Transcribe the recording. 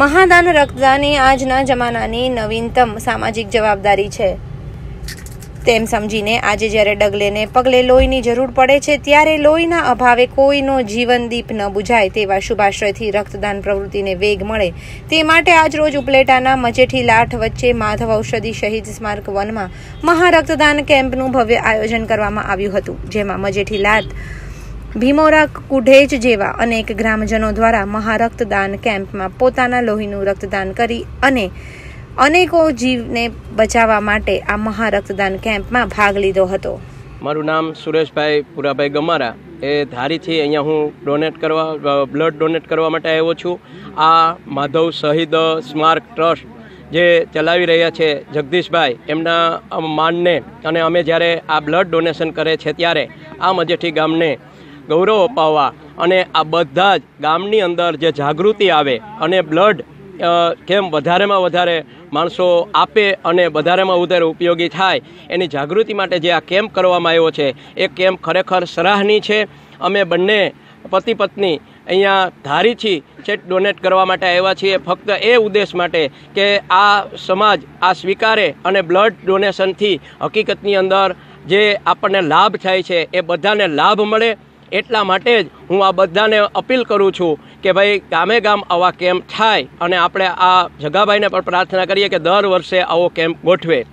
મહાદાન રક્તદાન એ આજના જમાનાની નવીનતમ સામાજિક જવાબદારી છે. તેમ સમજીને આજે જ્યારે ડગલેને પગલે લોહીની જરૂર પડે છે, ત્યારે લોહીના અભાવે કોઈનો જીવનદીપ ન બુજાય તેવા શુભાશ્રયથી રક્તદાન પ્રવૃત્તિને વેગ મળે તે માટે આજરોજ ઉપલેટાના મજેઠી લાઠ વચ્ચે માધવ ઔષધિ શહીદ સ્મારક વનમાં મહારક્તદાન કેમ્પનું ભવ્ય આયોજન કરવામાં આવ્યું હતું, જેમાં મજેઠી લાઠ ભીમોરા કુઢેજ જેવા અનેક ગ્રામજનો દ્વારા મહારક્તદાન કેમ્પમાં પોતાના લોહીનું રક્તદાન કરી અને અનેકો જીવને બચાવવા માટે આ મહારક્તદાન કેમ્પમાં ભાગ લીધો હતો. મારું નામ સુરેશભાઈ પુરાભાઈ ગમારા. એ ધારીથી અહીંયા હું ડોનેટ કરવા બ્લડ ડોનેટ કરવા માટે આવ્યો છું. આ માધવ શહીદ સ્મારક ટ્રસ્ટ જે ચલાવી રહ્યા છે જગદીશભાઈ, એમના માનને અને અમે જ્યારે આ બ્લડ ડોનેશન કરે છે ત્યારે આ મજેઠી ગામને ગૌરવ અપાવવા અને આ બધા જ ગામની અંદર જે જાગૃતિ આવે અને બ્લડ કેમ વધારેમાં વધારે માણસો આપે અને વધારેમાં વધારે ઉપયોગી થાય, એની જાગૃતિ માટે જે આ કેમ્પ કરવામાં આવ્યો છે, એ કેમ્પ ખરેખર સરાહની છે. અમે બંને પતિ પત્ની અહીંયા ધારીથી ચેટ ડોનેટ કરવા માટે આવ્યા છીએ. ફક્ત એ ઉદ્દેશ માટે કે આ સમાજ આ સ્વીકારે અને બ્લડ ડોનેશનથી હકીકતની અંદર જે આપણને લાભ થાય છે, એ બધાને લાભ મળે. એટલા માટે જ હું આ બધાને અપીલ કરું છું કે ભાઈ ગામે ગામ આવા કેમ્પ થાય અને આપણે આ જગાભાઈને પણ પ્રાર્થના કરીએ કે દર વર્ષે આવો કેમ્પ ગોઠવે.